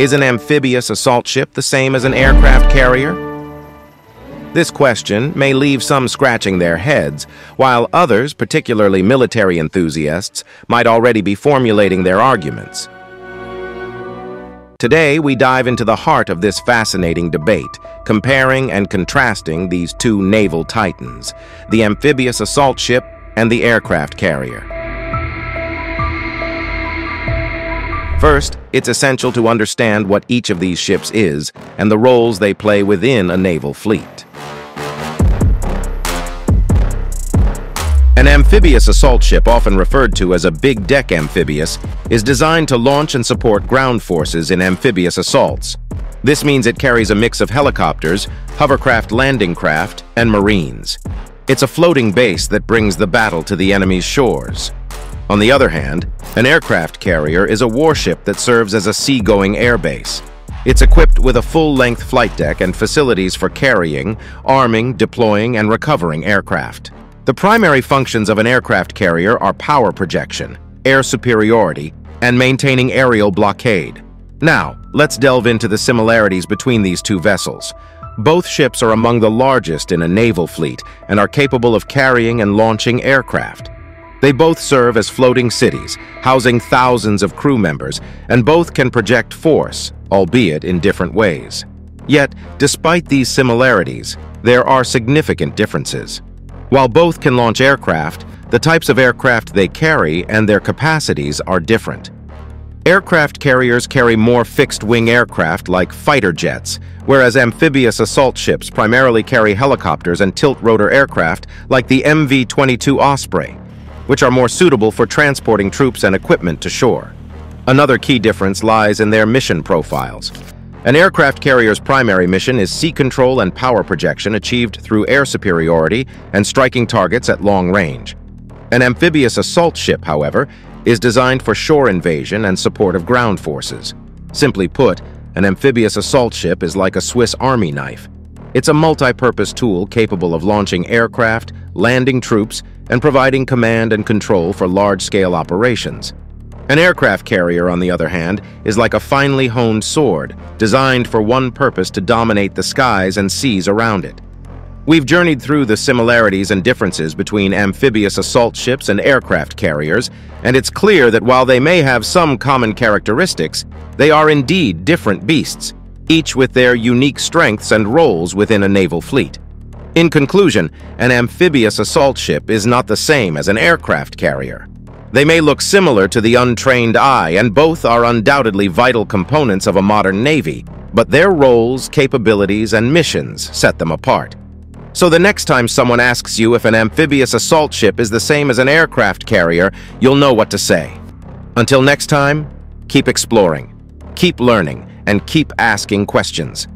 Is an amphibious assault ship the same as an aircraft carrier? This question may leave some scratching their heads, while others, particularly military enthusiasts, might already be formulating their arguments. Today, we dive into the heart of this fascinating debate, comparing and contrasting these two naval titans, the amphibious assault ship and the aircraft carrier. First, it's essential to understand what each of these ships is and the roles they play within a naval fleet. An amphibious assault ship, often referred to as a big deck amphibious, is designed to launch and support ground forces in amphibious assaults. This means it carries a mix of helicopters, hovercraft landing craft, and marines. It's a floating base that brings the battle to the enemy's shores. On the other hand, an aircraft carrier is a warship that serves as a seagoing airbase. It's equipped with a full-length flight deck and facilities for carrying, arming, deploying, and recovering aircraft. The primary functions of an aircraft carrier are power projection, air superiority, and maintaining aerial blockade. Now, let's delve into the similarities between these two vessels. Both ships are among the largest in a naval fleet and are capable of carrying and launching aircraft. They both serve as floating cities, housing thousands of crew members, and both can project force, albeit in different ways. Yet, despite these similarities, there are significant differences. While both can launch aircraft, the types of aircraft they carry and their capacities are different. Aircraft carriers carry more fixed-wing aircraft like fighter jets, whereas amphibious assault ships primarily carry helicopters and tilt-rotor aircraft like the MV-22 Osprey, which are more suitable for transporting troops and equipment to shore. Another key difference lies in their mission profiles. An aircraft carrier's primary mission is sea control and power projection achieved through air superiority and striking targets at long range. An amphibious assault ship, however, is designed for shore invasion and support of ground forces. Simply put, an amphibious assault ship is like a Swiss army knife. It's a multi-purpose tool capable of launching aircraft, landing troops, and providing command and control for large-scale operations. An aircraft carrier, on the other hand, is like a finely honed sword, designed for one purpose to dominate the skies and seas around it. We've journeyed through the similarities and differences between amphibious assault ships and aircraft carriers, and it's clear that while they may have some common characteristics, they are indeed different beasts, each with their unique strengths and roles within a naval fleet. In conclusion, an amphibious assault ship is not the same as an aircraft carrier. They may look similar to the untrained eye, and both are undoubtedly vital components of a modern navy, but their roles, capabilities, and missions set them apart. So the next time someone asks you if an amphibious assault ship is the same as an aircraft carrier, you'll know what to say. Until next time, keep exploring, keep learning, and keep asking questions.